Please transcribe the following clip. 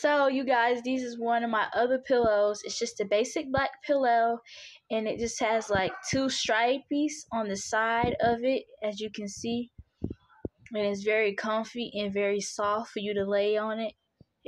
So, you guys, this is one of my other pillows. It's just a basic black pillow, and it just has like two stripies on the side of it, as you can see. And it's very comfy and very soft for you to lay on it.